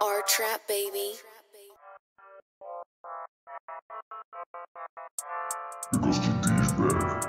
R trap baby. Because the thief bag.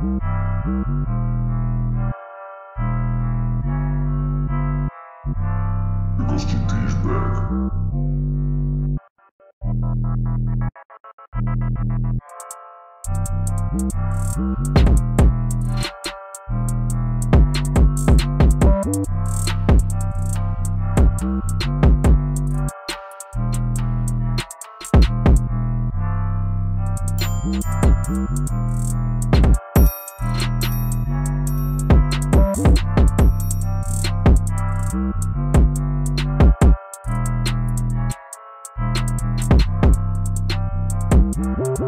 Because bag. Thank Thank you.